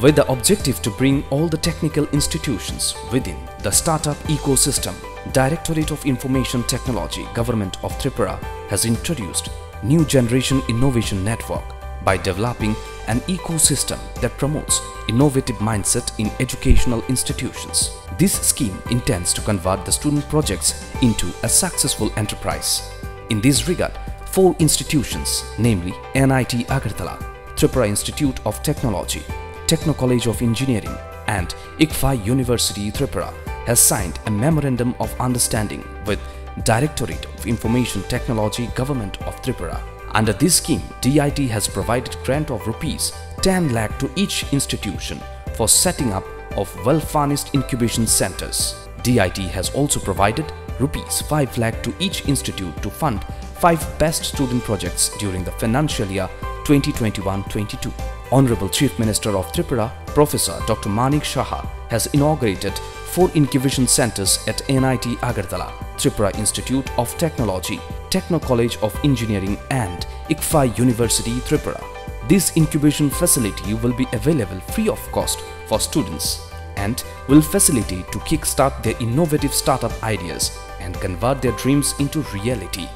with the objective to bring all the technical institutions within the startup ecosystem. Directorate of Information Technology, Government of Tripura has introduced New Generation Innovation Network by developing an ecosystem that promotes innovative mindset in educational institutions. This scheme intends to convert the student projects into a successful enterprise. In this regard, four institutions, namely NIT Agartala, Tripura Institute of Technology, Techno College of Engineering and ICFAI University Tripura has signed a Memorandum of Understanding with Directorate of Information Technology Government of Tripura. Under this scheme, DIT has provided grant of rupees 10 lakh to each institution for setting up of well-furnished incubation centers. DIT has also provided rupees 5 lakh to each institute to fund 5 best student projects during the financial year 2021-22. Honorable Chief Minister of Tripura, Professor Dr. Manik Saha has inaugurated four incubation centers at NIT Agartala, Tripura Institute of Technology, Techno College of Engineering and ICFAI University Tripura. This incubation facility will be available free of cost for students and will facilitate to kickstart their innovative startup ideas and convert their dreams into reality.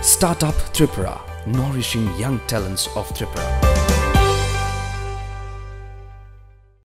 Startup Tripura, nourishing young talents of Tripura.